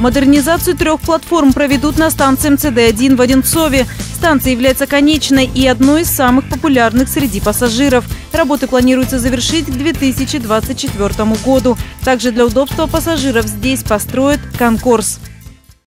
Модернизацию трех платформ проведут на станции МЦД-1 в Одинцове. Станция является конечной и одной из самых популярных среди пассажиров. Работы планируется завершить к 2024 году. Также для удобства пассажиров здесь построят конкурс.